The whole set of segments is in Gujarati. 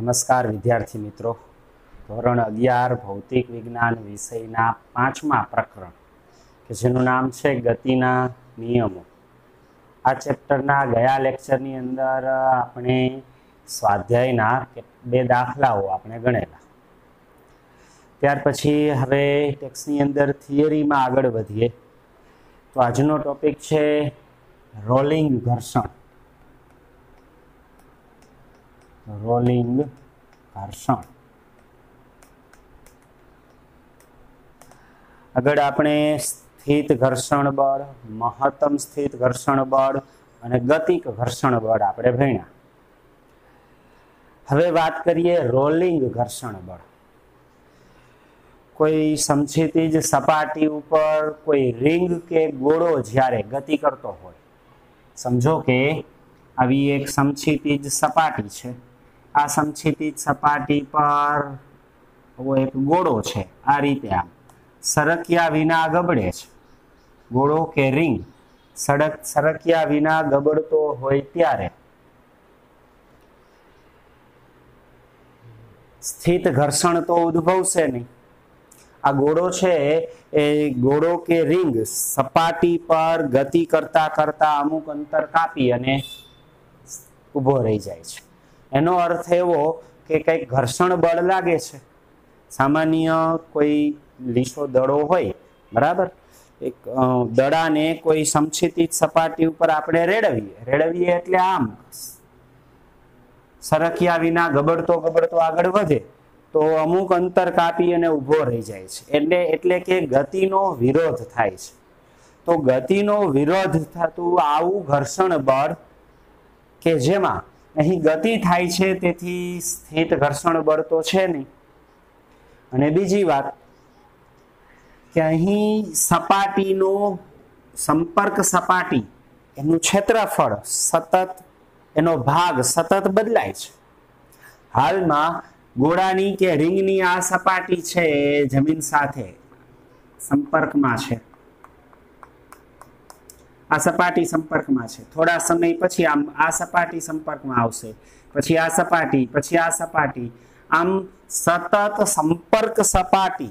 નમસ્કાર વિદ્યાર્થી મિત્રો. ધોરણ અગિયાર, ભૌતિક વિજ્ઞાન વિષયના પાંચમા પ્રકરણ, કે જેનું નામ છે ગતિના નિયમો. આ ચેપ્ટરના ગયા લેક્ચરની અંદર આપણે સ્વાધ્યાયના બે દાખલાઓ આપણે ગણેલા. ત્યાર પછી હવે ટેક્સની અંદર થિયરીમાં આગળ વધીએ. તો આજનો ટોપિક છે રોલિંગ ઘર્ષણ. રોલિંગ ઘર્ષણ આગળ આપણે સ્થિત ઘર્ષણ બળ, મહત્તમ સ્થિત ઘર્ષણ બળ અને ગતિક ઘર્ષણ બળ આપણે ભણ્યા. હવે વાત કરીએ રોલિંગ ઘર્ષણ બળ. કોઈ સમછેતી જ સપાટી ઉપર કોઈ રિંગ કે ગોળો જ્યારે ગતિ કરતો હોય. સમજો કે આવી એક સમછેતી જ સપાટી છે. આ સમછીતી સપાટી પર. એક ગોળો છે, આ રીતે આમ સરક્યા વિના ગબડે છે. ગોળો કે રિંગ. સડક, સરક્યા વિના ગબડતો હોય ત્યારે. સ્થિત ઘર્ષણ તો ઉદ્ભવશે નહીં. આ ગોળો છે, એ ગોળો કે રિંગ સપાટી પર ગતિ કરતા કરતા અમુક અંતર કાપી અને ઊભો રહી જાય છે. એનો અર્થ એવો કે કંઈક ઘર્ષણ બળ લાગે છે. સામાન્ય કોઈ લીસો દડો હોય, બરાબર? એક દડાને કોઈ સમછિતિત સપાટી ઉપર આપણે રેડવીએ. રેડવીએ એટલે આમ. સરક્યા વિના ગબડતો ગબડતો આગળ વધે તો અમુક અંતર કાપી અને ઊભો રહી જાય છે. એટલે એટલે કે ગતિનો વિરોધ થાય છે. તો ગતિનો વિરોધ થતું આવું ઘર્ષણ બળ કે જેમાં અહીં ગતિ થાય છે, તેથી સ્થિત ઘર્ષણ બળ તો છે નહીં. અને બીજી વાત કે અહીં સપાટીનો સંપર્ક સપાટી, એનું ક્ષેત્રફળ સતત, એનો ભાગ સતત બદલાય છે. હાલમાં ગોળાની કે રિંગની આ સપાટી છે જમીન સાથે સંપર્કમાં છે. આ સપાટી સંપર્કમાં છે. થોડા સમય પછી આમ આ સપાટી સંપર્કમાં આવશે. પછી આ સપાટી, પછી આ સપાટી. આમ સતત સંપર્ક સપાટી,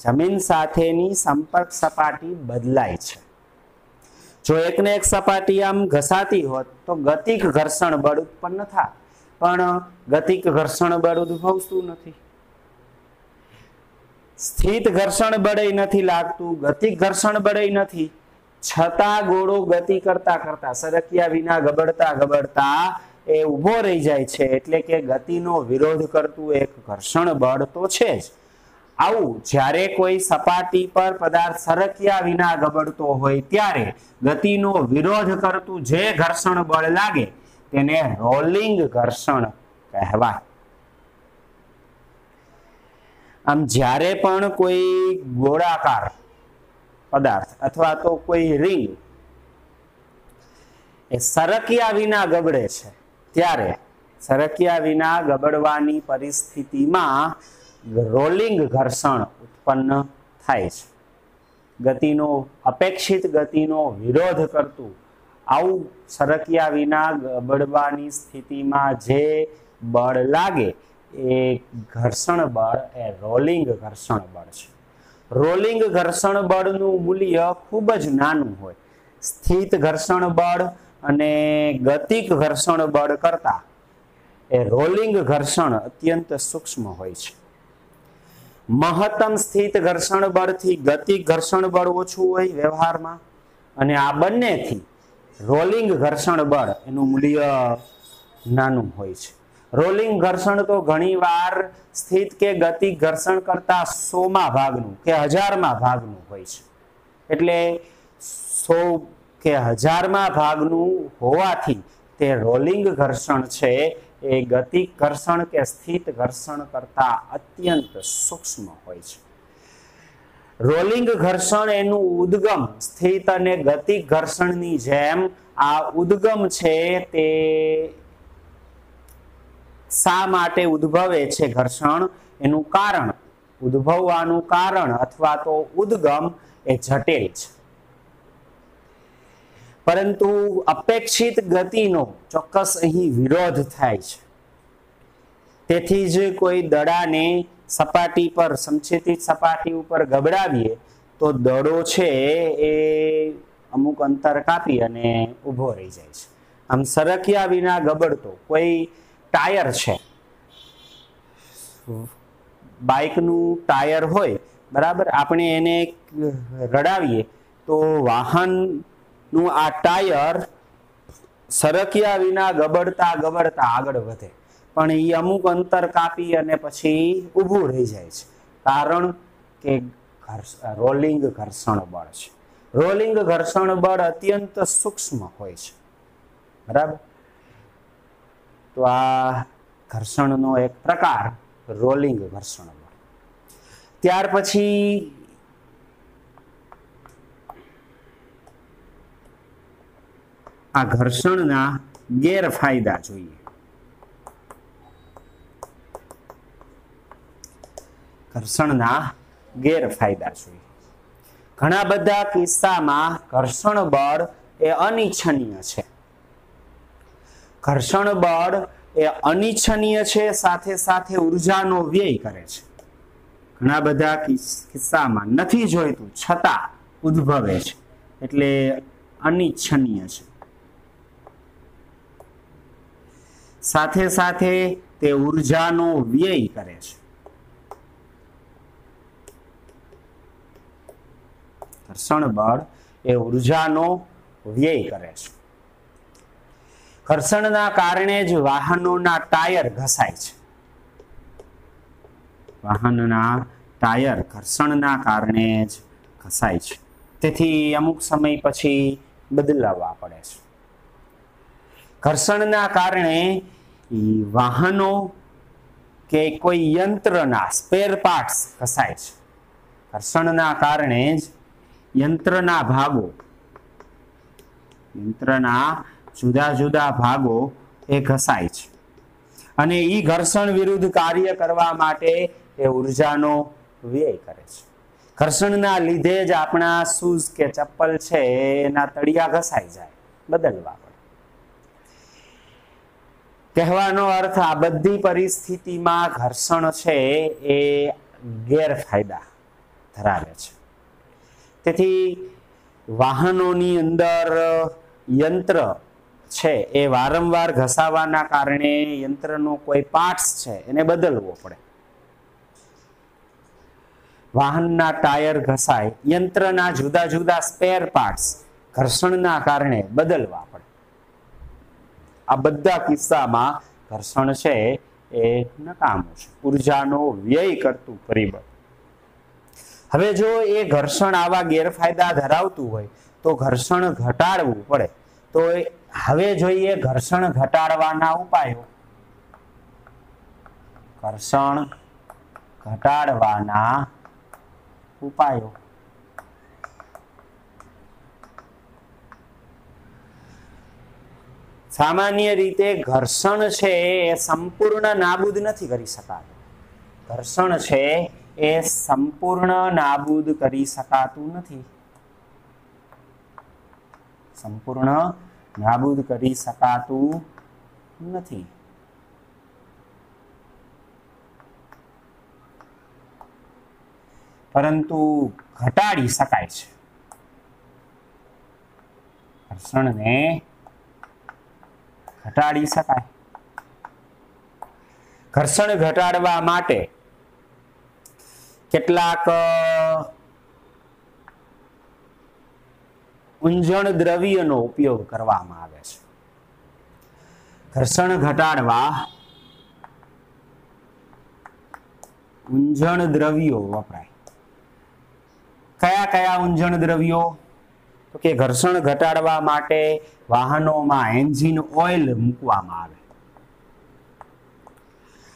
જમીન સાથેની સંપર્ક સપાટી બદલાય છે. જો એકને એક સપાટી આમ ઘસાતી હોત, તો ગતિક ઘર્ષણ બળ ઉત્પન્ન થાય. પણ ગતિક ઘર્ષણ બળ ઉદ્ભવતું નથી. સ્થિત ઘર્ષણ બળય નથી લાગતું, ગતિક ઘર્ષણ બળય નથી. છતાં ગોળો ગતિ કરતા કરતા, સરક્યા વિના ગબડતા ગબડતા એ ઊભો રહી જાય છે. એટલે કે ગતિનો વિરોધ કરતું એક ઘર્ષણ બળ તો છે જ. આવું જ્યારે કોઈ સપાટી પર પદાર્થ સરક્યા વિના ગબડતો હોય ત્યારે ગતિનો વિરોધ કરતું જે ઘર્ષણ બળ લાગે તેને રોલિંગ ઘર્ષણ કહેવાય. આમ જ્યારે પણ કોઈ ગોળાકાર પદાર્થ અથવા તો કોઈ રિંગ એ સરકિયા વિના ગબડે છે. ત્યારે સરકિયા વિના ગબડવાની પરિસ્થિતિમાં રોલિંગ ઘર્ષણ ઉત્પન્ન થાય છે. ગતિનો, અપેક્ષિત ગતિનો વિરોધ કરતું આવું સરકિયા વિના ગબડવાની સ્થિતિમાં જે બળ લાગે એ ઘર્ષણ બળ, એ રોલિંગ ઘર્ષણ બળ છે. રોલિંગ ઘર્ષણ બળનું મૂલ્ય ખૂબ જ નાનું હોય. સ્થિત ઘર્ષણ બળ અને ગતિક ઘર્ષણ બળ કરતા એ રોલિંગ ઘર્ષણ અત્યંત સૂક્ષ્મ હોય છે. મહત્તમ સ્થિત ઘર્ષણ બળથી ગતિક ઘર્ષણ બળ ઓછું હોય વ્યવહારમાં અને આ બંનેથી રોલિંગ ઘર્ષણ બળ એનું મૂલ્ય નાનું હોય છે. રોલિંગ ઘર્ષણ તો ઘણીવાર સ્થિત કે ગતિ ઘર્ષણ કરતા સોમાં ભાગનું કે હજારમાં ભાગનું હોય છે. એટલે સો કે હજારમાં ભાગનું હોવાથી તે રોલિંગ ઘર્ષણ છે, એ ગતિ ઘર્ષણ કે સ્થિત ઘર્ષણ કરતા અત્યંત સૂક્ષ્મ હોય છે. રોલિંગ ઘર્ષણ એનું ઉદ્ગમ સ્થિત અને ગતિ ઘર્ષણની જેમ આ ઉદ્ગમ છે તે શા માટે ઉદ્ભવે છે ઘર્ષણ? એનું કારણ. ઉદ્ભવવાનું કારણ અથવા તો ઉદ્ગમ એ જટિલ છે. પરંતુ અપેક્ષિત ગતિનો ચોક્કસ અહીં વિરોધ થાય છે. તેથી જ કોઈ દડાને સપાટી પર સમછેતી સપાટી ઉપર ગબડાવીએ તો દડો છે એ અમુક અંતર કાપી અને ઊભો રહી જાય છે. આમ સરક્યા વિના ગબડતો કોઈ ટાયર છે. બાઇકનું ટાયર હોય, બરાબર, આપણે એને રડાવીએ, તો વાહનનું આ ટાયર સરક્યા વિના ગબડતા ગબડતા આગળ વધે. પણ એ અમુક અંતર કાપી અને પછી ઊભું રહી જાય છે. કારણ કે રોલિંગ ઘર્ષણ બળ છે. રોલિંગ ઘર્ષણ બળ અત્યંત સૂક્ષ્મ હોય છે. બરાબર? તો આ ઘર્ષણનો એક પ્રકાર રોલિંગ ઘર્ષણ ત્યાર પછી આ ઘર્ષણના ગેરફાયદા જોઈએ. ઘર્ષણના ગેરફાયદા જોઈએ. ઘણા બધા કિસ્સામાં ઘર્ષણ બળ એ અનિચ્છનીય છે. ઘર્ષણ બળ એ અનિચ્છનીય છે, સાથે સાથે ઉર્જાનો વ્યય કરે છે. ઘણા બધા કિસ્સામાં નથી જોઈતું, છતાં ઉદ્ભવે છે. એટલે અનિચ્છનીય છે. સાથે સાથે તે ઉર્જાનો વ્યય કરે છે. ઘર્ષણ બળ એ ઉર્જાનો વ્યય કરે છે. ઘર્ષણના કારણે જ વાહનોના ટાયર ઘસાય છે. વાહનના ટાયર ઘર્ષણના કારણે જ ઘસાય છે. તેથી અમુક સમય પછી બદલાવવા પડે છે. ઘર્ષણના કારણે વાહનો કે કોઈ યંત્રના સ્પેર પાર્ટ્સ ઘસાય છે. ઘર્ષણના કારણે જ યંત્રના ભાગો, યંત્રના જુદા જુદા ભાગો એ ઘસાય છે. અને એ ઘર્ષણ વિરુદ્ધ કાર્ય કરવા માટે એ ઉર્જાનો વ્યય કરે છે. ઘર્ષણના લીધે જ આપણા શૂઝ કે ચપ્પલ છે એના તળિયા ઘસાઈ જાય, બદલવા પડે. કહેવાનો અર્થ આ બધી પરિસ્થિતિમાં ઘર્ષણ છે એ ગેરફાયદા ધરાવે છે. તેથી વાહનોની અંદર યંત્ર છે. એ વારંવાર ઘસાવાના કારણે યંત્રનો કોઈ પાર્ટસ છે, એને બદલવો પડે. વાહનના ટાયર ઘસાય, યંત્રના જુદા જુદા સ્પેર પાર્ટસ ઘર્ષણના કારણે બદલવા પડે. આ બધા કિસ્સામાં ઘર્ષણ છે એ નકામું છે. ઉર્જાનો વ્યય કરતું પરિબળ. હવે જો એ ઘર્ષણ આવા ગેરફાયદા ધરાવતું હોય, તો ઘર્ષણ ઘટાડવું પડે. તો હવે જોઈએ ઘર્ષણ ઘટાડવાના ઉપાયો. ઘર્ષણ ઘટાડવાના ઉપાયો. સામાન્ય રીતે ઘર્ષણ છે એ સંપૂર્ણ નાબૂદ નથી કરી શકાતું. ઘર્ષણ છે એ સંપૂર્ણ નાબૂદ કરી શકાતું નથી. સંપૂર્ણ નાબૂદ કરી શકાતું નથી. પરંતુ ઘટાડી શકાય છે. ઘર્ષણને ઘટાડી શકાય. ઘર્ષણ ઘટાડવા માટે કેટલાક ઊંજણ દ્રવ્યનો ઉપયોગ કરવામાં આવે છે. ઘર્ષણ ઘટાડવા ઊંજણ દ્રવ્યો વપરાય. કયા કયા ઊંજણ દ્રવ્યો? તો કે ઘર્ષણ ઘટાડવા માટે વાહનોમાં એન્જિન ઓઇલ મૂકવામાં આવે.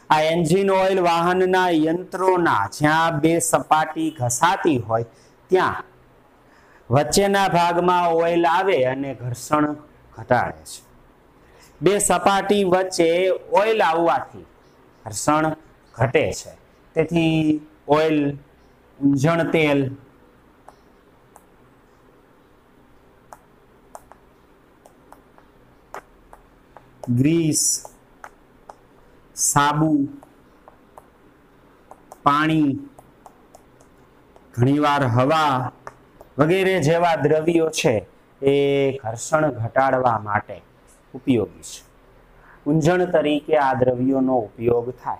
આ એન્જિન ઓઇલ વાહનના યંત્રોના જ્યાં બે સપાટી ઘસાતી હોય, ત્યાં વચ્ચેના ભાગમાં ઓઇલ આવે અને ઘર્ષણ ઘટાડે છે. બે સપાટી વચ્ચે ઓઇલ આવવાથી ઘર્ષણ ઘટે છે. તેથી ઓઇલ, ઊંઝણ તેલ, ગ્રીસ, સાબુ, પાણી, ઘણીવાર હવા વગેરે જેવા દ્રવ્યો છે એ ઘર્ષણ ઘટાડવા માટે ઉપયોગી છે. ઊંજણ તરીકે આ દ્રવ્યોનો ઉપયોગ થાય.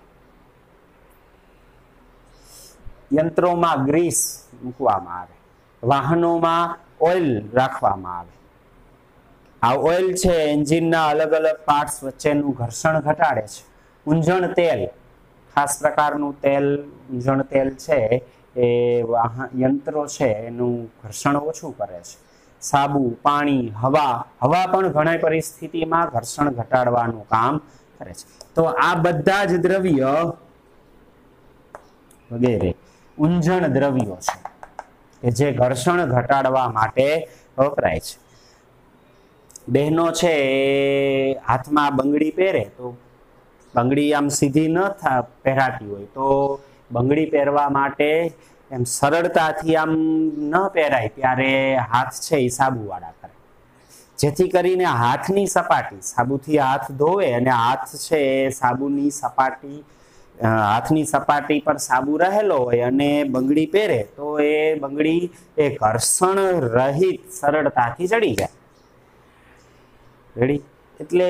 યંત્રોમાં ગ્રીસ મૂકવામાં આવે. વાહનોમાં ઓઇલ રાખવામાં આવે. આ ઓઇલ છે, એન્જિનના અલગ અલગ પાર્ટ્સ વચ્ચેનું ઘર્ષણ ઘટાડે છે. ઊંજણ તેલ, ખાસ પ્રકારનું તેલ ઊંજણ તેલ છે એ વાહન, યંત્રો છે, એનું ઘર્ષણ ઓછું કરે છે. સાબુ, પાણી, હવા હવા પણ ઘણી પરિસ્થિતિમાં ઘર્ષણ ઘટાડવાનું કામ કરે છે. તો આ બધા જ દ્રવ્ય વગેરે ઊંજણ દ્રવ્યો છે, કે જે ઘર્ષણ ઘટાડવા માટે વપરાય છે. બહેનો છે એ હાથમાં બંગડી પહેરે તો બંગડી આમ સીધી ન પહેરાતી હોય તો બંગડી પહેરવા માટે એમ સરળતાથી આમ ન પહેરાય, ત્યારે હાથ છે એ સાબુવાળા કરે. જેથી કરીને હાથની સપાટી, સાબુથી હાથ ધોવે અને હાથ છે એ સાબુની સપાટી હાથની સપાટી પર સાબુ રહેલો હોય અને બંગડી પહેરે, તો એ બંગડી એ ઘર્ષણ રહિત સરળતાથી ચડી જાય. રેડી એટલે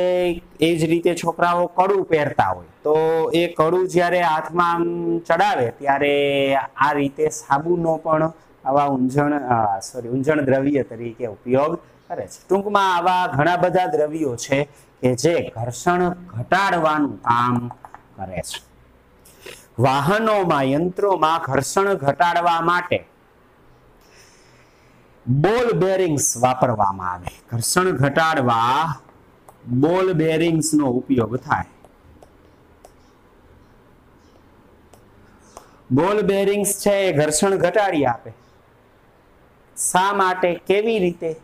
એ જ રીતે છોકરાઓ કડું પહેરતા હોય. તો એ કડું જ્યારે હાથમાં આમ ચડાવે, ત્યારે આ રીતે સાબુનો પણ આવા ઊંઝણ સોરી ઊંઝણ દ્રવ્ય તરીકે ઉપયોગ કરે છે. ટૂંકમાં આવા ઘણા બધા દ્રવ્યો છે કે જે ઘર્ષણ ઘટાડવાનું કામ કરે છે. વાહનોમાં, યંત્રોમાં ઘર્ષણ ઘટાડવા માટે બોલ બેરિંગ્સ વાપરવામાં આવે. ઘર્ષણ ઘટાડવા બોલ બેરિંગ્સ નો ઉપયોગ થાય. બોલ બેરિંગ્સ છે એ ઘર્ષણ ઘટાડી આપે. શા માટે? કેવી રીતે?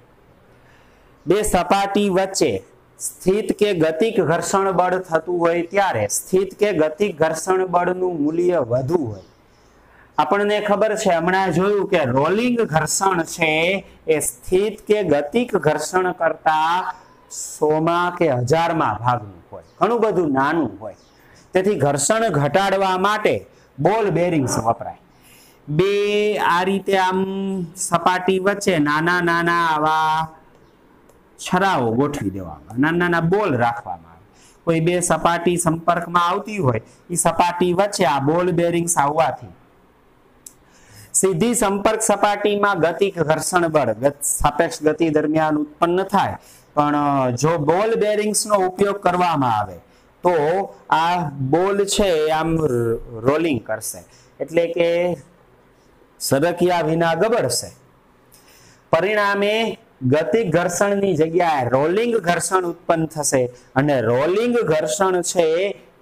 બે સપાટી વચ્ચે સ્થિત કે ગતિક ઘર્ષણ બળ થતું હોય ત્યારે સ્થિત કે ગતિક ઘર્ષણ બળનું મૂલ્ય વધુ હોય. આપણને ખબર છે, હમણાં જોયું કે રોલિંગ ઘર્ષણ છે એ સ્થિત કે ગતિક ઘર્ષણ કરતા સોમાં કે હજારમાં ભાગનું હોય. ઘણું બધું નાનું હોય. તેથી ઘર્ષણ ઘટાડવા માટે બોલ બેરિંગ્સ વપરાય. બે, આ રીતે આમ સપાટી વચ્ચે નાના નાના આવા છરાઓ ગોઠવી દેવામાં. નાના નાના બોલ રાખવામાં આવે. કોઈ બે સપાટી સંપર્કમાં આવતી હોય એ સપાટી વચ્ચે આ બોલ બેરિંગ્સ આવવાથી સીધી સંપર્ક સપાટીમાં ગતિક ઘર્ષણ બળ, ગત- સાપેક્ષ ગતિ દરમિયાન ઉત્પન્ન થાય. પણ જો બોલ બેરિંગ્સનો ઉપયોગ કરવામાં આવે, તો આ બોલ છે આમ રોલિંગ કરશે. એટલે કે સરકિયા વિના ગબડશે. પરિણામે ગતિ ઘર્ષણની જગ્યાએ રોલિંગ ઘર્ષણ ઉત્પન્ન થશે અને રોલિંગ ઘર્ષણ છે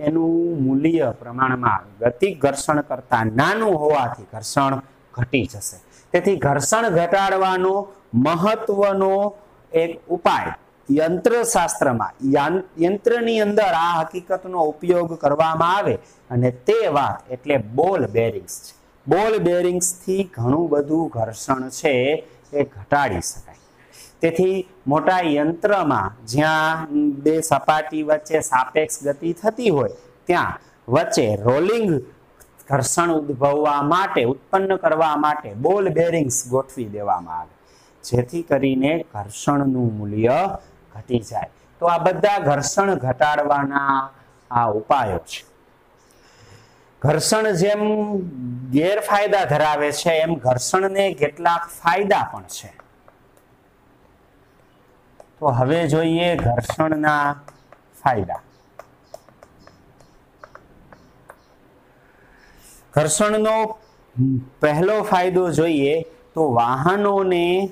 એનું મૂલ્ય પ્રમાણમાં ગતિ ઘર્ષણ કરતા નાનું હોવાથી ઘર્ષણ ઘટી જશે. તેથી ઘર્ષણ ઘટાડવાનો મહત્વનો એક ઉપાય યંત્રશાસ્ત્રમાં યંત્રની અંદર આ હકીકતનો ઉપયોગ કરવામાં આવે અને તે વાત એટલે બોલ બેરિંગ્સ છે. બોલ બેરિંગ્સથી ઘણું બધું ઘર્ષણ છે એ ઘટાડી શકાય. તેથી મોટા યંત્રમાં જ્યાં બે સપાટી વચ્ચે સાપેક્ષ ગતિ થતી હોય, ત્યાં વચ્ચે રોલિંગ ઘર્ષણ ઉદ્ભવવા માટે, ઉત્પન્ન કરવા માટે બોલ બેરિંગ્સ ગોઠવી દેવામાં આવે. જેથી કરીને ઘર્ષણનું મૂલ્ય ઘટી જાય. તો આ બધા ઘર્ષણ ઘટાડવાના આ ઉપાયો છે. ઘર્ષણ જેમ ગેરફાયદા ધરાવે છે, એમ ઘર્ષણને કેટલાક ફાયદા પણ છે. તો હવે જોઈએ ઘર્ષણના ફાયદા. ઘર્ષણનો પહેલો ફાયદો જોઈએ તો વાહનોને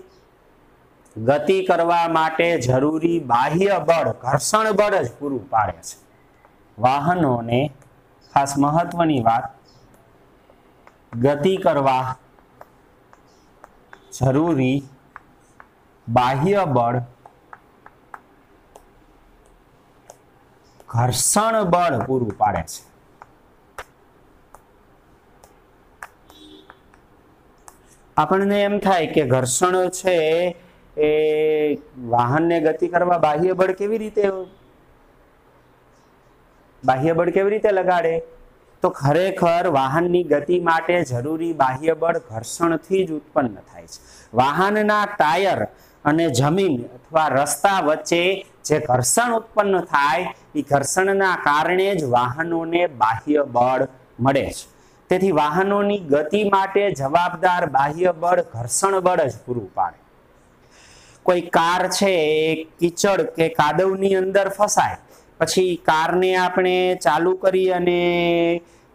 ગતિ કરવા માટે જરૂરી બાહ્ય બળ, ઘર્ષણ બળ જ પૂરું પાડે છે. વાહનોને ખાસ મહત્વની વાત, ગતિ કરવા જરૂરી બાહ્ય બળ, ઘર્ષણ બળ પૂરું પાડે છે. આપણને એમ થાય કે ઘર્ષણ છે એ વાહનને ગતિ કરવા બાહ્ય બળ કેવી રીતે બાહ્ય બળ કેવી રીતે લગાડે? તો ખરેખર વાહનની ગતિ માટે જરૂરી બાહ્ય બળ ઘર્ષણથી જ ઉત્પન્ન થાય છે. વાહનના ટાયર અને જમીન અથવા રસ્તા વચ્ચે જે ઘર્ષણ ઉત્પન્ન થાય એ ઘર્ષણના કારણે જ વાહનોને બાહ્ય બળ મળે છે. તેથી વાહનોની ગતિ માટે જવાબદાર બાહ્ય બળ ઘર્ષણ બળ જ પૂરું પાડે. કોઈ કાર છે એ કીચડ કે કાદવની અંદર ફસાય, પછી કારને આપણે ચાલુ કરી અને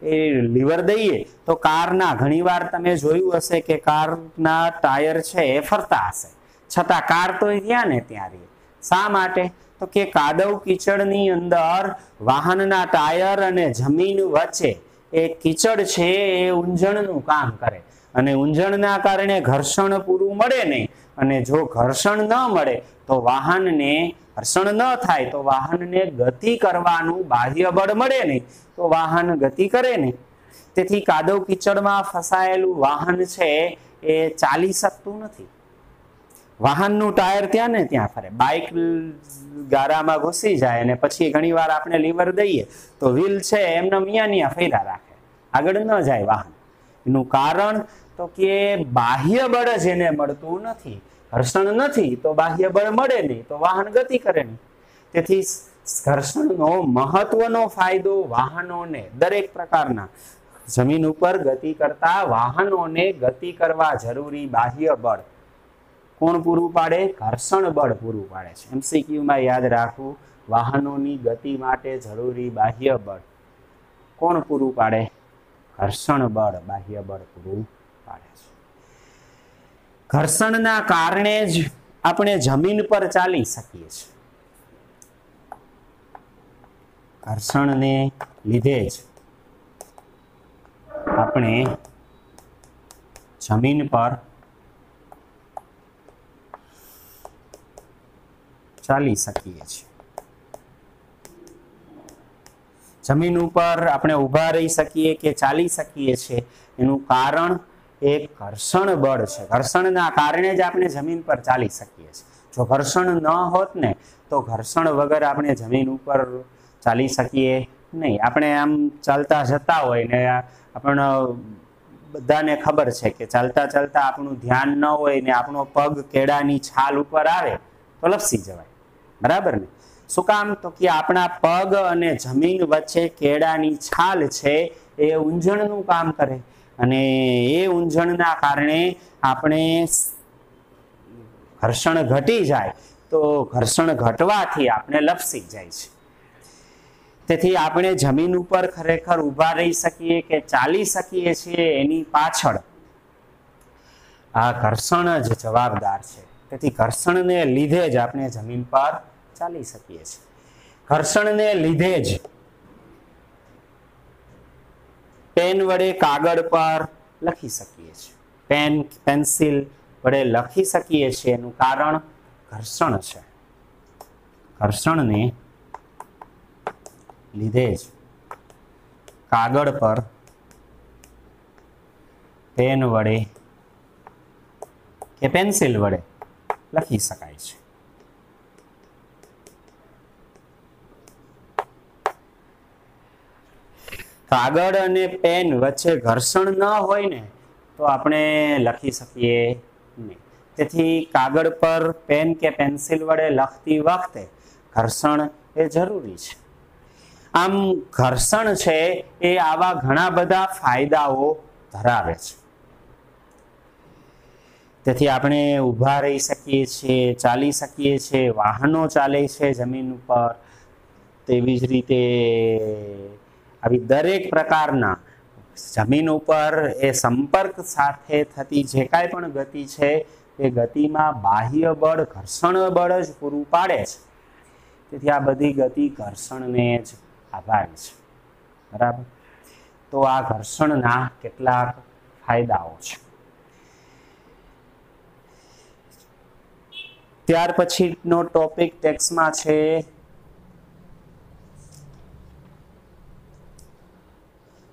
એ લીવર દઈએ, તો કારના ઘણીવાર તમે જોયું હશે કે કારના ટાયર છે એ ફરતા હશે. છતાં કાર તો ત્યાં ને ત્યાં રહી. શા માટે? તો કે કાદવ કીચડની અંદર વાહનના ટાયર અને જમીન વચ્ચે એ કીચડ છે એ ઊંઝણનું કામ કરે. અને ઊંઝણના કારણે ઘર્ષણ પૂરું મળે નહીં. અને જો ઘર્ષણ ન મળે, તો વાહનને ઘર્ષણ ન થાય, તો વાહનને ગતિ કરવાનું બાહ્ય બળ મળે નહીં. તો વાહન ગતિ કરે નહીં. તેથી કાદવ કીચડમાં ફસાયેલું વાહન છે એ ચાલી શકતું નથી. વાહનનું ટાયર ત્યાં ને ત્યાં ફરે. બાઇક ગારામાં ઘૂસી જાય અને પછી ઘણીવાર આપણે લીવર દઈએ તો વ્હીલ છે એમને મિયા નિયા ફેરા રાખે. આગળ ન જાય વાહન. એનું કારણ તો કે બાહ્ય બળ જ એને મળતું નથી. ઘર્ષણ નથી તો બાહ્ય બળ મળે નહીં તો વાહન ગતિ કરે નહીં. તેથી ઘર્ષણનો મહત્વનો ફાયદો વાહનોને દરેક પ્રકારના. જમીન ઉપર ગતિ કરતા વાહનોને ગતિ કરવા જરૂરી બાહ્ય બળ. કોણ પૂરું પાડે? ઘર્ષણ બળ પૂરું પાડે છે. એમસીક્યુમાં યાદ રાખવું વાહનોની ગતિ માટે જરૂરી બાહ્ય બળ. કોણ પૂરું પાડે? ઘર્ષણ બળ, બાહ્ય બળ પૂરું પાડે છે. ઘર્ષણના કારણે જ આપણે જમીન પર ચાલી શકીએ છીએ. ઘર્ષણને લીધે જ આપણે જમીન પર ચાલી શકીએ છીએ. જમીન ઉપર આપણે ઊભા રહી શકીએ કે ચાલી શકીએ છીએ, એનું કારણ એ ઘર્ષણ બળ છે. ઘર્ષણના કારણે જ આપણે જમીન પર ચાલી શકીએ છીએ. જો ઘર્ષણ ન હોત ને, તો ઘર્ષણ વગર આપણે જમીન ઉપર ચાલી શકીએ નહીં. આપણે આમ ચાલતા જતા હોય ને, આપણને બધાને ખબર છે કે ચાલતા ચાલતા આપણું ધ્યાન ન હોય ને, આપણો પગ કેળાની છાલ ઉપર આવે, તો લપસી જવાય. બરાબર ને? શું કામ? તો કે આપણા પગ અને જમીન વચ્ચે કેળાની છાલ છે, એ ઊંઝણનું કામ કરે. અને એ ઊંઝણના કારણે આપણે ઘર્ષણ ઘટી જાય, તો ઘર્ષણ ઘટવાથી આપણે લપસી જાય છે. તેથી આપણે જમીન ઉપર ખરેખર ઊભા રહી શકીએ કે ચાલી શકીએ છીએ એની પાછળ આ ઘર્ષણ જ જવાબદાર છે. તેથી ઘર્ષણને લીધે જ આપણે જમીન પર ચાલી શકીએ છીએ. ઘર્ષણને લીધે જ પેન વડે કાગળ પર લખી શકીએ છીએ. પેન, પેન્સિલ વડે લખી શકીએ છીએ. એનું કારણ ઘર્ષણ છે. ઘર્ષણને લીધે જ કાગળ પર પેન વડે કે પેન્સિલ વડે લખી શકાય છે. કાગળ અને પેન વચ્ચે ઘર્ષણ ન હોય ને, તો આપણે લખી શકીએ નહીં. તેથી કાગળ પર પેન કે પેન્સિલ વડે લખતી વખતે ઘર્ષણ એ જરૂરી છે. આમ ઘર્ષણ છે એ આવા ઘણા બધા ફાયદાઓ ધરાવે છે. તેથી આપણે ઊભા રહી શકીએ છીએ, ચાલી શકીએ છીએ, વાહનો ચાલે છે જમીન ઉપર. તેવી જ રીતે આવી દરેક પ્રકારના જમીન ઉપર એ સંપર્ક સાથે થતી જે કાંઈ પણ ગતિ છે, એ ગતિમાં બાહ્ય બળ, ઘર્ષણ બળ જ પૂરું પાડે છે. તેથી આ બધી ગતિ ઘર્ષણને જ આભારી છે. બરાબર? તો આ ઘર્ષણના કેટલાક ફાયદાઓ છે. ત્યાર પછીનો ટોપિક ટેક્સમાં છે.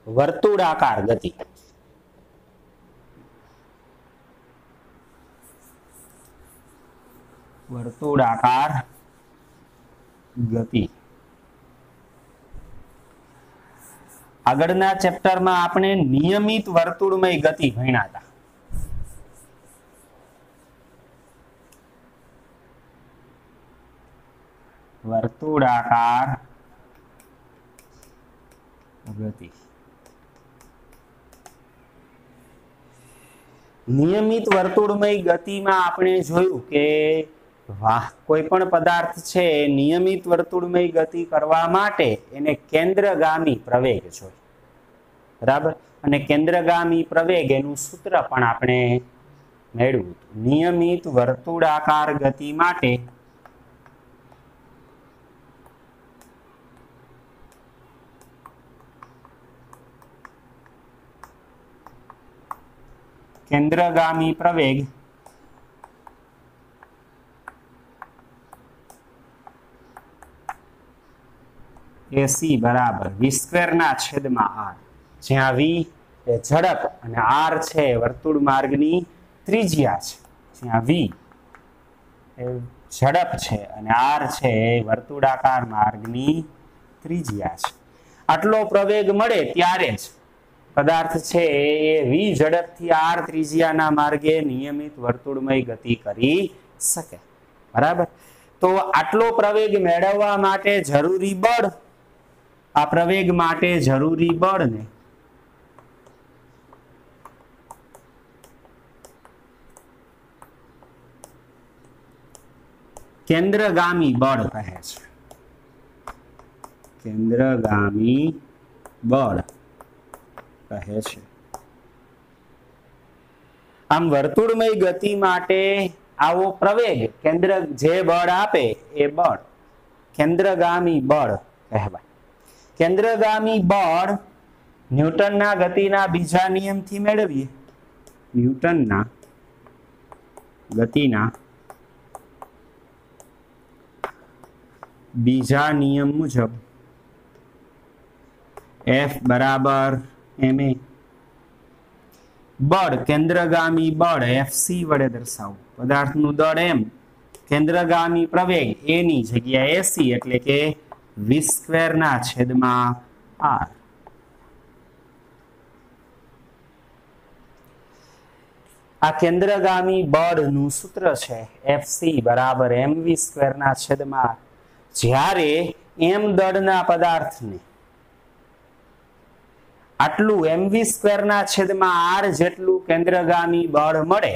વર્તુળાકાર ગતિ. વર્તુળાકાર ગતિ. આગળના ચેપ્ટરમાં આપણે નિયમિત વર્તુળમય ગતિ ભણ્યા હતા. વર્તુળાકાર ગતિ નિયમિત વર્તુળમય ગતિમાં આપણે જોયું કે વાહ કોઈ પણ પદાર્થ છે, નિયમિત વર્તુળમય ગતિ કરવા માટે એને કેન્દ્રગામી પ્રવેગ જોઈએ બરાબર? અને કેન્દ્રગામી પ્રવેગ એનું સૂત્ર પણ આપણે મેળવ્યું નિયમિત વર્તુળાકાર ગતિ માટે કેન્દ્રગામી પ્રવેગ. એ બરાબર. વી સ્ક્વેરના છેદમાં આર. જ્યાં વી એ ઝડપ અને આર છે વર્તુળ માર્ગની ત્રિજ્યા છે. જ્યાં વી એ ઝડપ છે અને આર છે એ વર્તુળાકાર માર્ગની ત્રિજ્યા છે. આટલો પ્રવેગ મળે ત્યારે જ પદાર્થ છે એ વી ઝડપથી આર ત્રિજ્યાના માર્ગે નિયમિત વર્તુળમય ગતિ કરી શકે. બરાબર? તો આટલો પ્રવેગ મેળવવા માટે જરૂરી બળ? આ પ્રવેગ માટે જરૂરી બળને કેન્દ્રગામી બળ કહે છે. કેન્દ્રગામી બળ. કહે છે. આમ વર્તુળમય ગતિ માટે આવો પ્રવેગ કેન્દ્ર જે બળ આપે એ બળ. કેન્દ્રગામી બળ કહેવાય. કેન્દ્રગામી બળ ન્યૂટનના ગતિના બીજા નિયમથી મેળવીએ. ન્યૂટનના ગતિના બીજા નિયમ મુજબ એફ બરાબર એમ એ. બળ, કેન્દ્રગામી બળ એફસી વડે દર્શાવો. પદાર્થનું દળ એમ. કેન્દ્રગામી પ્રવેગ એની જગ્યાએ એસી એટલે કે વી સ્ક્વેરના છેદમાં આર આ કેન્દ્રગામી બળનું સૂત્ર છે એફસી બરાબર એમ વી સ્ક્વેરના છેદમાં જ્યારે એમ દળના પદાર્થને આટલું એમવી સ્ક્વેરના છેદમાં આર જેટલું કેન્દ્રગામી બળ મળે,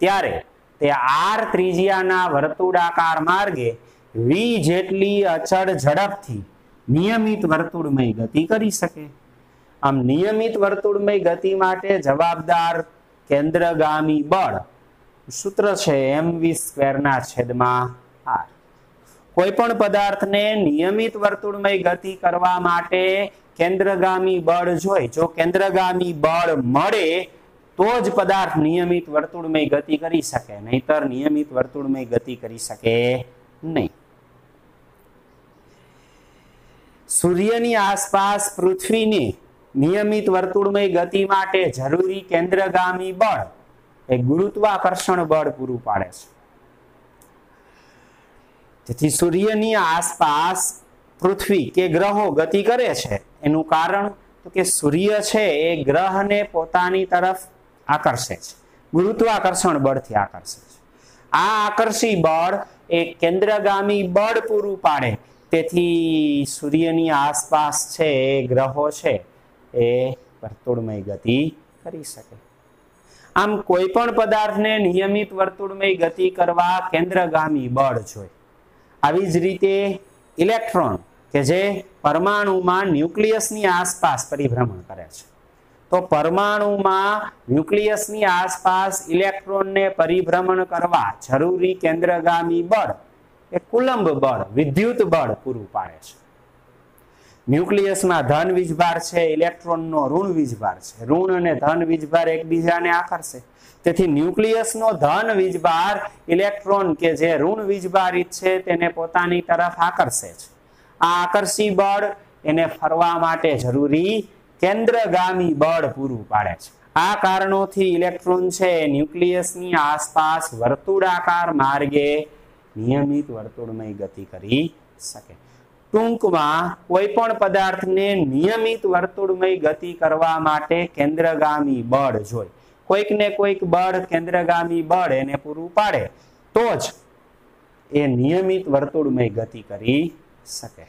ત્યારે તે આર ત્રિજ્યાના વર્તુળાકાર માર્ગે વી જેટલી અચળ ઝડપથી નિયમિત વર્તુળમય ગતિ કરી શકે. આમ નિયમિત વર્તુળમય ગતિ માટે જવાબદાર કેન્દ્રગામી બળ સૂત્ર છે એમ વી સ્ક્વેરના છેદમાં આર. કોઈ પણ પદાર્થને નિયમિત વર્તુળમય ગતિ કરવા માટે કેન્દ્રગામી બળ જોઈ. જો કેન્દ્રગામી બળ મળે, તો જ પદાર્થ નિયમિત વર્તુળમય ગતિ કરી શકે. નહીતર નિયમિત વર્તુળમય ગતિ કરી શકે નહીં. સૂર્યની આસપાસ પૃથ્વીની નિયમિત વર્તુળમય ગતિ માટે જરૂરી કેન્દ્રગામી બળ એ ગુરુત્વાકર્ષણ બળ પૂરું પાડે છે. તેથી સૂર્યની આસપાસ પૃથ્વી કે ગ્રહો ગતિ કરે છે. એનું કારણ તો કે સૂર્ય છે એ ગ્રહને પોતાની તરફ આકર્ષે છે. ગુરુત્વાકર્ષણ બળથી આકર્ષે છે. આ આકર્ષી બળ એ કેન્દ્રગામી બળ પૂરું પાડે. તેથી સૂર્યની આસપાસ છે એ ગ્રહો છે એ વર્તુળમય ગતિ કરી શકે. આમ કોઈ પણ પદાર્થને નિયમિત વર્તુળમય ગતિ કરવા કેન્દ્રગામી બળ જોઈએ. આવી જ રીતે ઇલેક્ટ્રોન કે જે પરમાણુમાં ન્યુક્લિયસની આસપાસ પરિભ્રમણ કરે છે. તો પરમાણુમાં ન્યુક્લિયસની આસપાસ ઇલેક્ટ્રોનને પરિભ્રમણ કરવા જરૂરી કેન્દ્રગામી બળ એ કુલંબ બળ, વિદ્યુત બળ પૂરું પાડે છે. ન્યુક્લિયસમાં ધન વીજભાર છે, ઇલેક્ટ્રોનનો ઋણ વીજભાર છે. ઋણ અને ધન વીજભાર એકબીજાને આકર્ષે. તેથી ન્યુક્લિયસનો ધન વીજભાર ઇલેક્ટ્રોન કે જે ઋણ વીજભારિત છે, તેને પોતાની તરફ આકર્ષે છે. આ આકર્ષી બળ એને ફરવા માટે જરૂરી કેન્દ્રગામી બળ પૂરું પાડે છે. આ કારણોથી ઇલેક્ટ્રોન છે ન્યુક્લિયસની આસપાસ વર્તુળાકાર માર્ગે નિયમિત વર્તુળમય ગતિ કરી શકે. ટૂંકમાં કોઈ પણ પદાર્થને નિયમિત વર્તુળમય ગતિ કરવા માટે કેન્દ્રગામી બળ જોઈ. કોઈક ને કોઈક બળ કેન્દ્રગામી બળ એને પૂરું પાડે તો જ એ નિયમિત વર્તુળમય ગતિ કરી શકે.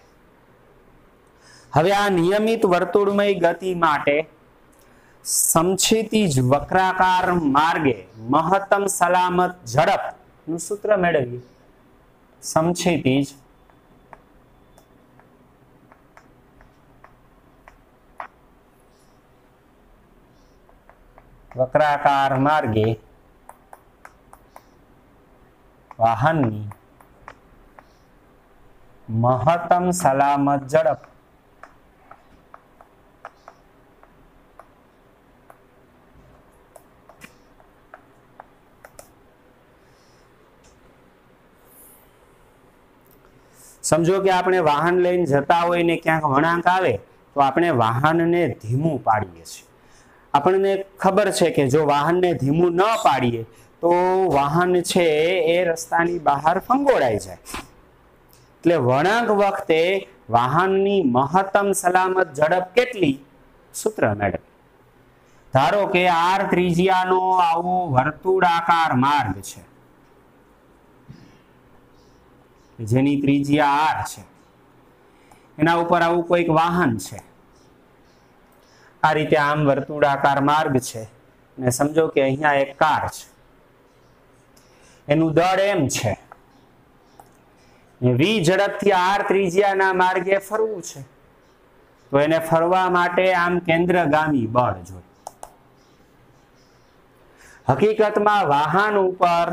હવે આ નિયમિત વર્તુળમય ગતિ માટે સમછીતી જ વક્રાકાર માર્ગે મહત્તમ સલામત ઝડપનું સૂત્ર મેળવીએ. સમછીતી જ વક્રાકાર માર્ગે વાહનની મહત્તમ સલામત ઝડપ. સમજો કે આપણે વાહન લઈને જતા હોય ને ક્યાંક વળાંક આવે, તો આપણે વાહનને ધીમું પાડીએ છીએ. આપણને ખબર છે કે જો વાહનને ધીમું ન પાડીએ, તો વાહન છે એ રસ્તાની બહાર ફંગોળાઈ જાય. એટલે વળાંક વખતે વાહનની મહત્તમ સલામત ઝડપ કેટલી? સૂત્ર મેળવે ધારો કે આર ત્રિજ્યાનો આવો વર્તુળાકાર માર્ગ છે. જેની ત્રિજ્યા આર છે. એના ઉપર આવું કોઈક વાહન છે. આ રીતે આમ વર્તુળાકાર માર્ગ છે. ને સમજો કે અહીંયા એક કાર છે. એનું દળ એમ છે. વી ઝડપથી આર ત્રિજ્યાના માર્ગે ફરવું છે. તો એને ફરવા માટે આમ કેન્દ્રગામી બળ જોઈએ. હકીકતમાં વાહન ઉપર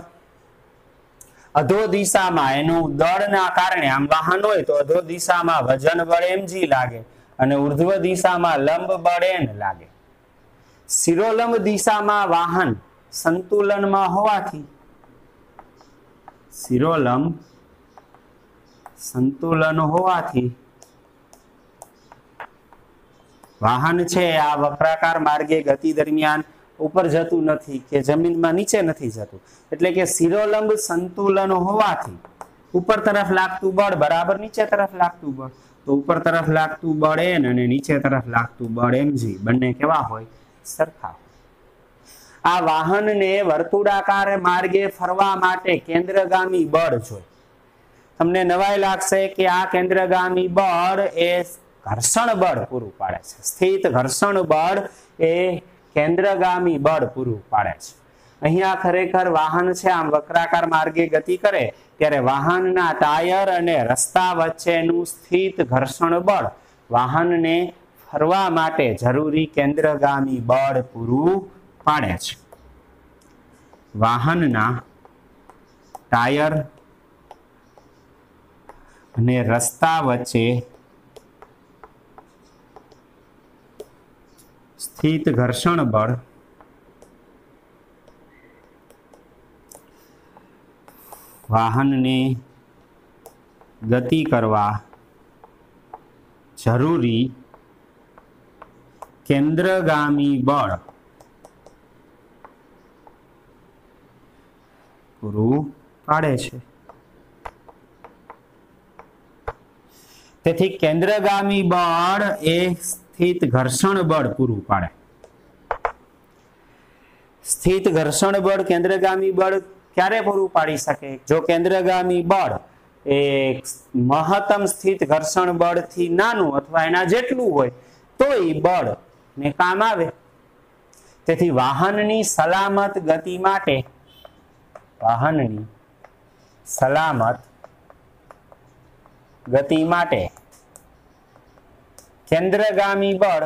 અધો દિશામાં એનું દળના કારણે આમ વાહન હોય તો અધો દિશામાં વજન બળ એમજી લાગે અને ઉર્ધ્વ દિશામાં લંબ બળ એન લાગે. શિરોલંબ દિશામાં વાહન સંતુલનમાં હોવાથી શિરોલંબ સંતુલન હોવાથી વાહન છે, આ વક્રાકાર માર્ગે ગતિ દરમિયાન ઉપર જતું નથી કે જમીનમાં નીચે નથી જતું. એટલે કે શિરોલંબ સંતુલન હોવાથી ઉપર તરફ લાગતું બળ બરાબર નીચે તરફ લાગતું બળ. તો ઉપર તરફ લાગતું બળ એન અને નીચે તરફ લાગતું બળ એમ જી. બંને કેવા હોય? સરખા આ વાહનને વર્તુળાકાર માર્ગે ફરવા માટે કેન્દ્રગામી બળ જોઈએ તમને નવાઈ લાગશે કે આ કેન્દ્રગામી બળ એ ઘર્ષણ બળ પૂરું પાડે છે. સ્થિત ઘર્ષણ બળ એ કેન્દ્રગામી બળ પૂરું પાડે છે. અહીંયા ખરેખર વાહન છે, આમ વક્રાકાર માર્ગે ગતિ કરે ત્યારે વાહનના ટાયર અને રસ્તા વચ્ચેનું સ્થિત ઘર્ષણ બળ વાહનને ફરવા માટે જરૂરી કેન્દ્રગામી બળ પૂરું પાડે છે. વાહનના ટાયર અને રસ્તા વચ્ચે સ્થિત ઘર્ષણ બળ વાહનને ગતિ કરવા જરૂરી કેન્દ્રગામી બળ પૂરું પાડે છે. તેથી કેન્દ્રગામી બળ એ સ્થિત ઘર્ષણ બળ પૂરું પાડે. સ્થિત ઘર્ષણ બળ કેન્દ્રગામી બળ ક્યારે પૂરું પાડી શકે? જો કેન્દ્રગામી બળ એ મહત્તમ સ્થિત ઘર્ષણ બળથી નાનું અથવા એના જેટલું હોય તો એ બળ ને કામ આવે. તેથી વાહનની સલામત ગતિ માટે, વાહનની સલામત ગતિ માટે. કેન્દ્રગામી બળ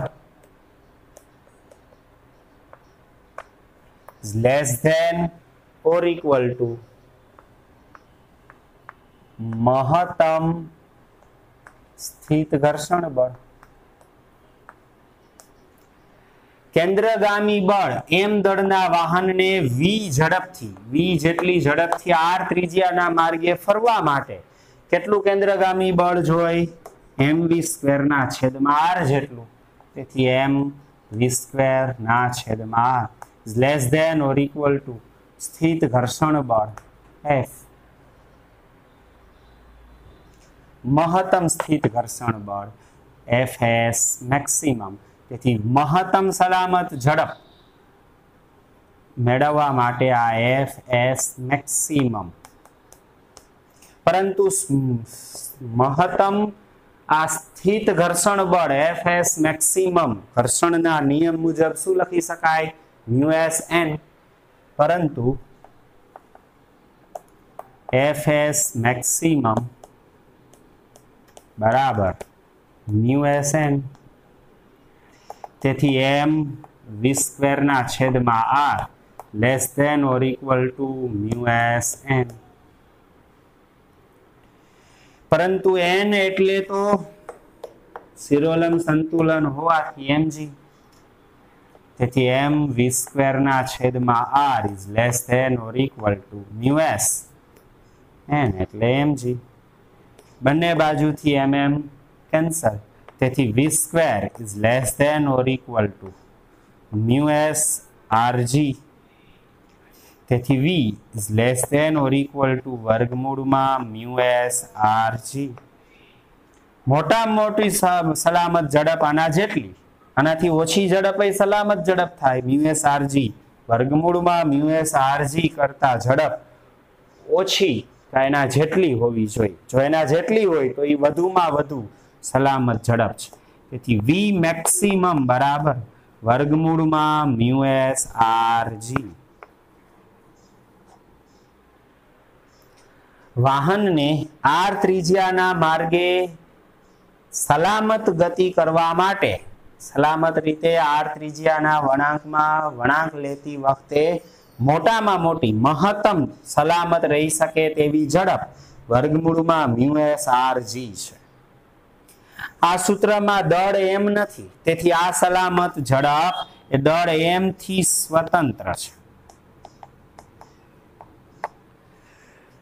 less than or equal to મહત્તમ સ્થિત ઘર્ષણ બળ. કેન્દ્રગામી બળ એમ દળના વાહનને વી ઝડપથી, વી જેટલી ઝડપથી આર ત્રિજ્યાના માર્ગે ફરવા માટે કેટલું કેન્દ્રગામી બળ જોઈ? એમ વી સ્ક્વેર ના છેદમાં આર જેટલું. તેથી એમ વી સ્ક્વેર ના છેદમાં R less than or equal to સ્થિત ઘર્ષણ બળ એફ મહત્તમ સ્થિત ઘર્ષણ બળ એફ એસ મેક્સિમમ તેથી મહત્તમ સલામત ઝડપ મેળવવા માટે આ એફ એસ મેક્સિમમ પરંતુ મહત્તમ આ સ્થિત ઘર્ષણ બળ એફ એસ મેક્સિમમ ઘર્ષણના નિયમ મુજબ શું લખી શકાય? મ્યુ એસ એન પરંતુ એફ એસ મેક્સિમમ બરાબર મ્યુ એસ એન તેથી એમ વી સ્ક્વેરના છેદમાં R less than or equal to mu S N પરંતુ એન એટલે તો સિરોલમ સંતુલન હોવાથી એમજી તેથી એમ વી સ્ક્વેરના છેદમાં R is less than or equal to mu S N એટલે એમજી બંને બાજુથી એમ એમ કેન્સલ તેથી V square is less than or equal to mu S RG તેથી v is less than or equal to વર્ગમૂળમાં મ્યુ એસ આર જી મોટામાં મોટી સલામત ઝડપ આના જેટલી. આનાથી ઓછી ઝડપ એ સલામત ઝડપ થાય. મ્યુ એસ આર જી વર્ગમૂળમાં મ્યુ એસ આર જી કરતા ઝડપ ઓછી એના જેટલી હોવી જોઈએ. જો એના જેટલી હોય તો એ વધુમાં વધુ સલામત ઝડપ છે. તેથી વી મેક્સિમમ બરાબર વર્ગમૂળમાં મ્યુ એસ આર જી વાહનને આર ત્રિજ્યાના માર્ગે સલામત ગતિ કરવા માટે, સલામત રીતે આર ત્રિજ્યાના વળાંકમાં વળાંક લેતી વખતે મોટામાં મોટી મહત્તમ સલામત રહી શકે તેવી ઝડપ વર્ગમૂળમાં મ્યુ એસ આર જી છે. આ સૂત્રમાં દળ એમ નથી, તેથી આ સલામત ઝડપ એ દળ એમ થી સ્વતંત્ર છે.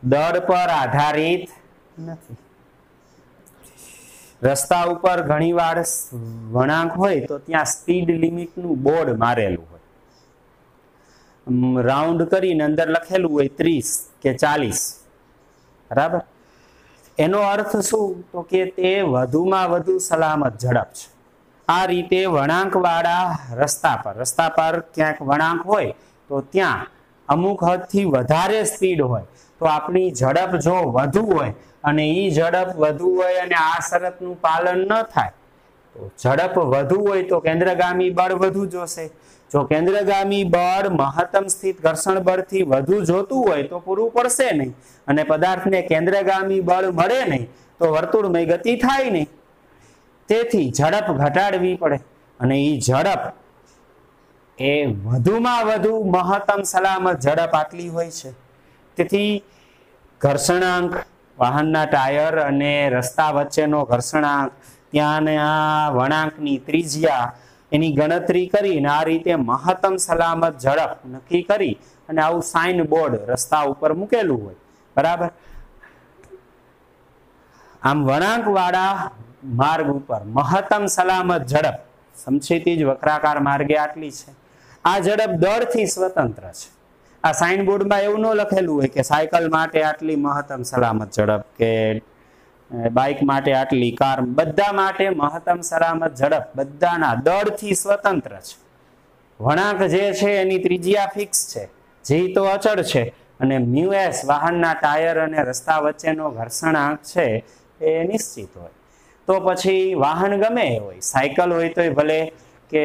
દળ પર આધારિત નથી. રસ્તા ઉપર ઘણીવાર વળાંક હોય તો ત્યાં સ્પીડ લિમિટનું બોર્ડ મારેલું હોય. રાઉન્ડ કરીને અંદર લખેલું હોય ત્રીસ કે ચાલીસ. બરાબર? એનો અર્થ શું? તો કે તે વધુમાં વધુ સલામત ઝડપ છે. આ રીતે વળાંકવાળા રસ્તા પર રસ્તા પર ક્યાંક વળાંક હોય તો ત્યાં અમુક હદથી વધારે સ્પીડ હોય. તો આપણી ઝડપ જો વધુ હોય અને એ ઝડપ વધુ હોય અને આ શરતનું પાલન ન થાય, તો ઝડપ વધુ હોય તો કેન્દ્રગામી બળ વધુ જોશે. જો કેન્દ્રગામી બળ મહત્તમ સ્થિત ઘર્ષણ બળથી વધુ જોતું હોય તો પૂરું પડશે નહીં અને પદાર્થને કેન્દ્રગામી બળ મળે નહીં તો વર્તુળમય ગતિ થાય નહીં. તેથી ઝડપ ઘટાડવી પડે અને એ ઝડપ એ વધુમાં વધુ મહત્તમ સલામત ઝડપ આટલી હોય છે. તેથી ઘર્ષણાંક, વાહનના ટાયર અને રસ્તા વચ્ચેનો ઘર્ષણાંક, ત્યાંના વળાંકની ત્રિજ્યા, એની ગણતરી કરીને આ રીતે મહત્તમ સલામત ઝડપ નક્કી કરી અને આવું સાઇન બોર્ડ રસ્તા ઉપર મૂકેલું હોય. બરાબર? આમ વળાંકવાળા માર્ગ ઉપર મહત્તમ સલામત ઝડપ સમછેતી જ વક્રાકાર માર્ગે આટલી છે. આ ઝડપ દળથી સ્વતંત્ર છે. આ સાઇન બોર્ડમાં એવું ન લખેલું હોય કે સાયકલ માટે આટલી મહત્તમ સલામત ઝડપ કે બાઇક માટે આટલી કાર, બધા માટે મહત્તમ સલામત ઝડપ. બધાના દળથી સ્વતંત્ર છે. વળાંક જે છે એની ત્રિજ્યા ફિક્સ છે. જે તો અચળ છે અને મ્યુએસ વાહનના ટાયર અને રસ્તા વચ્ચેનો ઘર્ષણાંક છે એ નિશ્ચિત હોય. તો પછી વાહન ગમે એ હોય, સાયકલ હોય તોય ભલે કે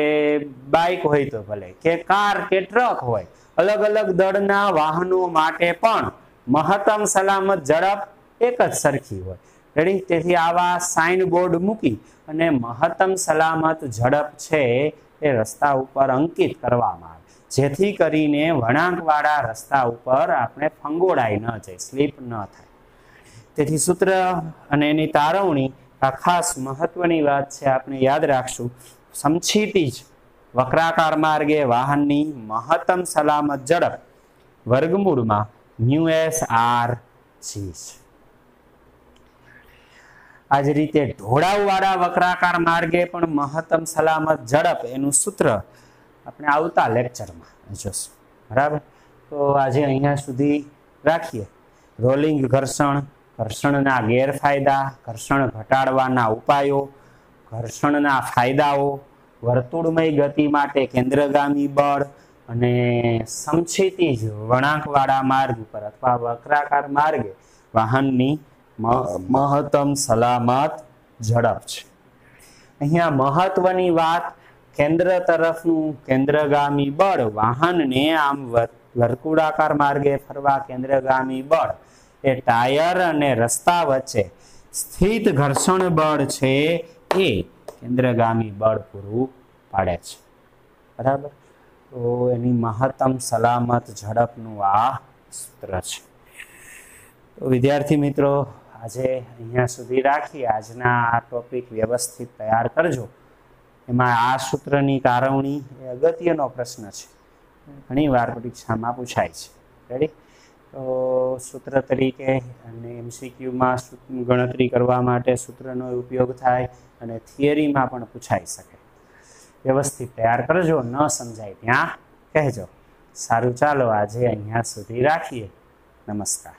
બાઇક હોય તો ભલે, કે કાર કે ટ્રક હોય, અલગ અલગ દળના વાહનો માટે પણ મહત્તમ સલામત ઝડપ એક જ સરખી હોય. રેડી તેથી આવા સાઇન બોર્ડ મૂકી અને મહત્તમ સલામત ઝડપ છે એ રસ્તા ઉપર અંકિત કરવામાં આવે. જેથી કરીને વળાંકવાળા રસ્તા ઉપર આપણે ફંગોળાઈ ન જાય સ્લીપ ન થાય. તેથી સૂત્ર અને એની તારવણી આ ખાસ મહત્વની વાત છે, આપણે યાદ રાખશું. સમછીતી જ. વક્રાકાર માર્ગે વાહનની મહત્તમ સલામત ઝડપ વર્ગમૂળમાં મ્યુ એસ આર જી છે આ જ રીતે ઢોળાવવાળા વક્રાકાર માર્ગે પણ મહત્તમ સલામત ઝડપ એનું સૂત્ર આપણે આવતા લેક્ચરમાં જોશું. બરાબર? તો આજે અહીંયા સુધી રાખીએ. રોલિંગ ઘર્ષણ, ઘર્ષણના ગેરફાયદા, ઘર્ષણ ઘટાડવાના ઉપાયો ઘર્ષણના ફાયદાઓ, વર્તુળમય ગતિ માટે કેન્દ્રગામી બળ અને સમક્ષિતિજ વળાંકવાળા માર્ગ ઉપર અથવા વક્રાકાર માર્ગે વાહનની મહત્તમ સલામત ઝડપ છે. અહીંયા મહત્વની વાત કેન્દ્ર તરફનું કેન્દ્રગામી બળ વાહનને આમ વર્તુળાકાર માર્ગે ફરવા કેન્દ્રગામી બળ એ ટાયર અને રસ્તા વચ્ચે સ્થિત ઘર્ષણ બળ છે એ કેન્દ્રગામી બળ પૂરું પાડે છે. બરાબર? તો એની મહત્તમ સલામત ઝડપનું આ સૂત્ર છે. તો વિદ્યાર્થી મિત્રો, આજે અહીંયા સુધી રાખી આજના આ ટોપિક વ્યવસ્થિત તૈયાર કરજો. એમાં આ સૂત્રની તારવણી એ અગત્યનો પ્રશ્ન છે. ઘણી વાર પરીક્ષામાં પૂછાય છે. રેડી સૂત્ર તરીકે અને એમસીક્યુમાં ગણતરી કરવા માટે સૂત્રનો ઉપયોગ થાય અને થિયરીમાં પણ પૂછાઈ શકે. વ્યવસ્થિત તૈયાર કરજો, ન સમજાય ત્યાં. કહેજો. સારું, ચાલો આજે અહીંયા સુધી રાખીએ. નમસ્કાર.